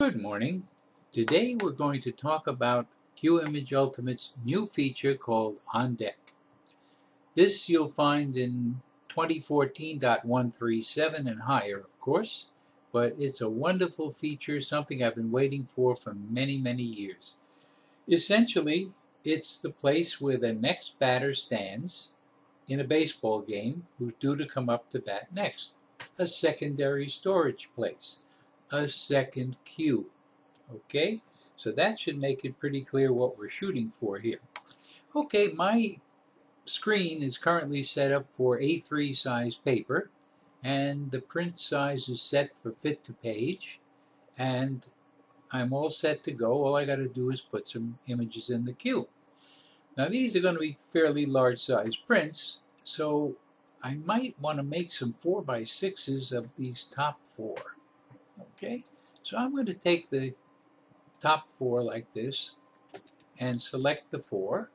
Good morning. Today we're going to talk about Qimage Ultimate's new feature called On Deck. This you'll find in 2014.137 and higher, of course, but it's a wonderful feature, something I've been waiting for for many, many years. Essentially, it's the place where the next batter stands in a baseball game who's due to come up to bat next. A secondary storage place a second queue. Okay, so that should make it pretty clear what we're shooting for here. Okay, my screen is currently set up for A3 size paper and the print size is set for fit to page and I'm all set to go. All I got to do is put some images in the queue. Now these are going to be fairly large size prints so I might want to make some 4 by 6s of these top four. Okay, so I'm going to take the top four like this and select the four.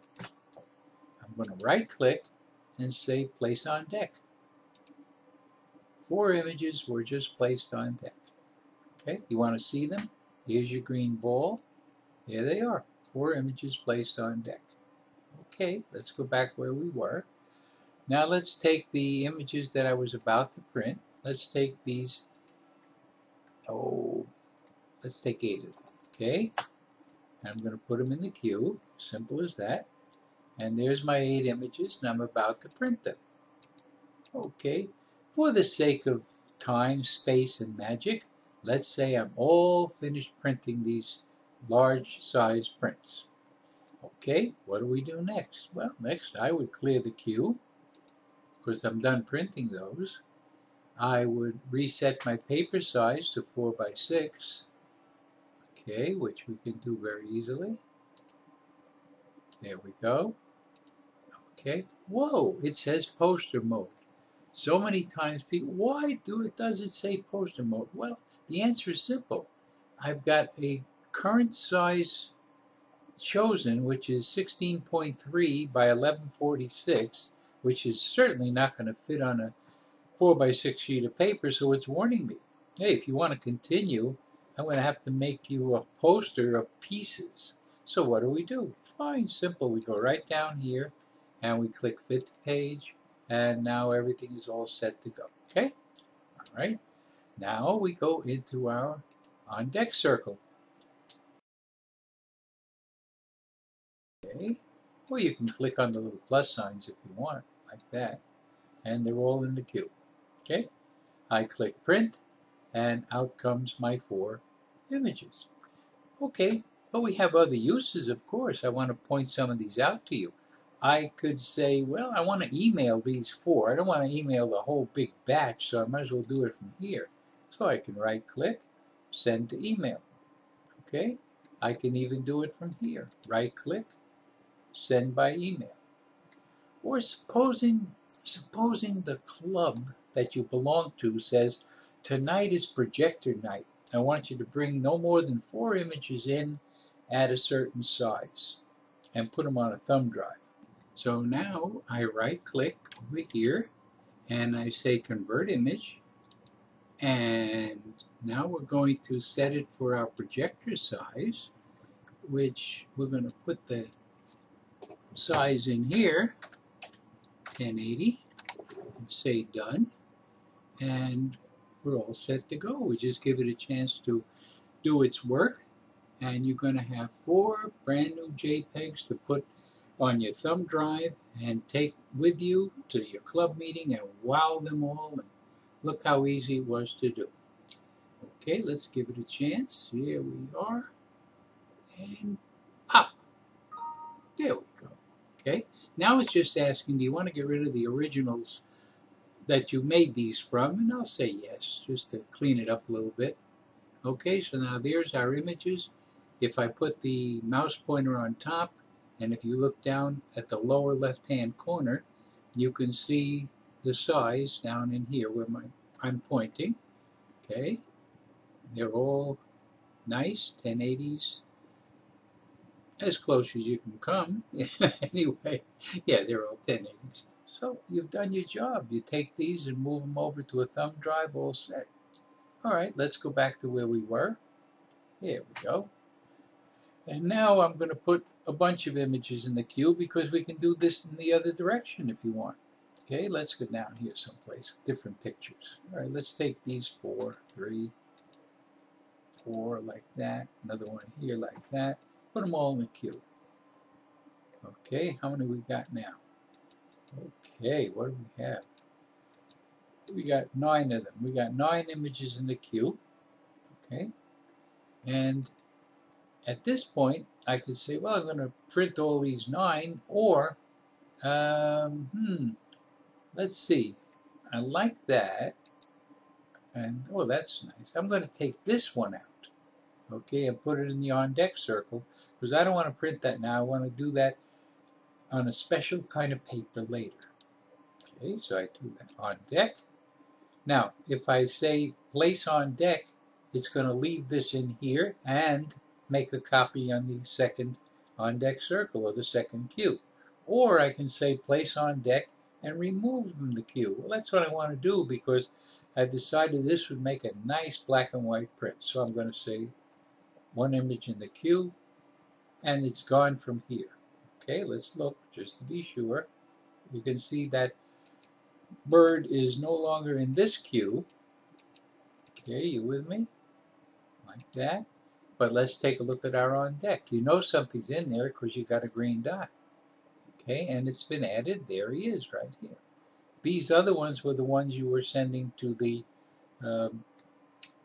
I'm going to right click and say place on deck. Four images were just placed on deck. Okay, you want to see them? Here's your green ball. There they are. Four images placed on deck. Okay, let's go back where we were. Now let's take the images that I was about to print. Let's take these oh, let's take eight of them, okay? I'm going to put them in the queue, simple as that. And there's my eight images, and I'm about to print them. Okay, for the sake of time, space, and magic, let's say I'm all finished printing these large size prints. Okay, what do we do next? Well, next I would clear the queue, because I'm done printing those. I would reset my paper size to 4 by 6 okay which we can do very easily. There we go. Okay. Whoa it says poster mode. So many times people why do it does it say poster mode? Well the answer is simple. I've got a current size chosen which is 16.3 by 1146 which is certainly not going to fit on a 4 by 6 sheet of paper, so it's warning me. Hey, if you want to continue, I'm going to have to make you a poster of pieces. So what do we do? Fine, simple. We go right down here and we click fit to page and now everything is all set to go. Okay? All right. Now we go into our on deck circle. Okay. Or you can click on the little plus signs if you want, like that. And they're all in the queue. Okay, I click print and out comes my four images. Okay, but we have other uses, of course. I want to point some of these out to you. I could say, well, I want to email these four. I don't want to email the whole big batch, so I might as well do it from here. So I can right click, send to email. Okay, I can even do it from here. Right click, send by email. Or supposing, supposing the club that you belong to says, tonight is projector night. I want you to bring no more than four images in at a certain size and put them on a thumb drive. So now I right click over here and I say convert image and now we're going to set it for our projector size which we're going to put the size in here 1080 and say done and we're all set to go. We just give it a chance to do its work and you're going to have four brand new JPEGs to put on your thumb drive and take with you to your club meeting and wow them all and look how easy it was to do. Okay, let's give it a chance. Here we are. And pop. There we go. Okay, now it's just asking, do you want to get rid of the originals that you made these from, and I'll say yes, just to clean it up a little bit. Okay, so now there's our images. If I put the mouse pointer on top, and if you look down at the lower left-hand corner, you can see the size down in here where my, I'm pointing. Okay, they're all nice 1080s, as close as you can come. anyway, yeah, they're all 1080s. So you've done your job. You take these and move them over to a thumb drive, all set. All right, let's go back to where we were. Here we go. And now I'm going to put a bunch of images in the queue because we can do this in the other direction if you want. Okay, let's go down here someplace, different pictures. All right, let's take these four, three, four like that, another one here like that. Put them all in the queue. Okay, how many we got now? Okay, what do we have? We got nine of them. We got nine images in the queue. Okay, and at this point, I could say, well, I'm going to print all these nine, or, um, hmm, let's see. I like that. And, oh, that's nice. I'm going to take this one out, okay, and put it in the on deck circle, because I don't want to print that now. I want to do that on a special kind of paper later. Okay, so I do that on deck. Now, if I say place on deck, it's going to leave this in here and make a copy on the second on deck circle or the second queue. Or I can say place on deck and remove from the queue. Well, that's what I want to do because I've decided this would make a nice black and white print. So I'm going to say one image in the queue and it's gone from here. Okay, let's look just to be sure. You can see that bird is no longer in this queue. Okay, you with me? Like that. But let's take a look at our on deck. You know something's in there because you got a green dot. Okay, and it's been added. There he is right here. These other ones were the ones you were sending to the um,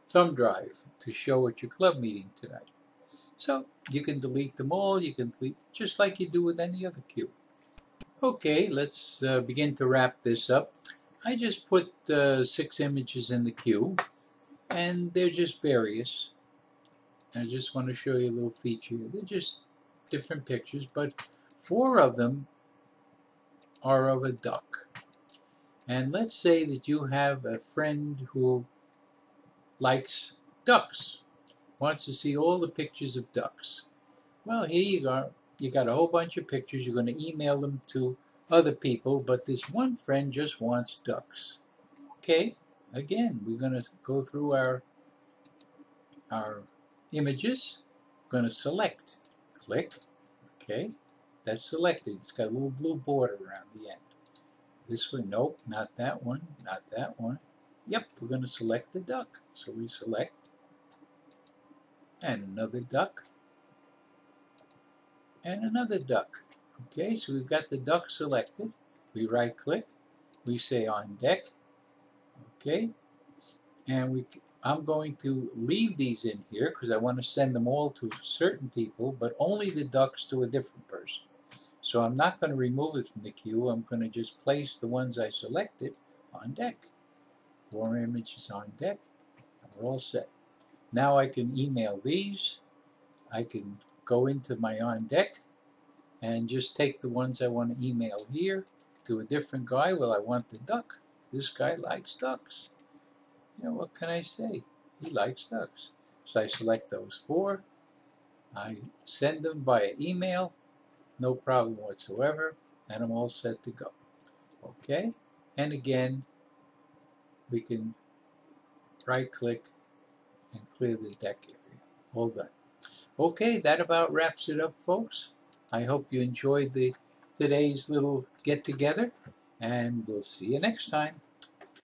thumb drive to show at your club meeting tonight. So you can delete them all. You can delete just like you do with any other queue. Okay, let's uh, begin to wrap this up. I just put uh, six images in the queue, and they're just various. I just want to show you a little feature. They're just different pictures, but four of them are of a duck. And let's say that you have a friend who likes ducks, wants to see all the pictures of ducks. Well, here you go. You got a whole bunch of pictures. You're going to email them to other people, but this one friend just wants ducks. Okay, again, we're going to go through our our images. I'm going to select. Click. Okay. That's selected. It's got a little blue border around the end. This one, nope, not that one, not that one. Yep, we're going to select the duck. So we select. And another duck. And another duck. Okay, so we've got the duck selected. We right click. We say on deck. Okay. And we I'm going to leave these in here because I want to send them all to certain people, but only the ducks to a different person. So I'm not going to remove it from the queue. I'm going to just place the ones I selected on deck. Four images on deck, and we're all set. Now I can email these. I can go into my on deck and just take the ones I want to email here to a different guy. Well, I want the duck. This guy likes ducks you know, what can I say? He likes ducks. So I select those four. I send them via email, no problem whatsoever, and I'm all set to go. Okay, and again, we can right click and clear the deck area. All done. Okay, that about wraps it up, folks. I hope you enjoyed the today's little get together, and we'll see you next time.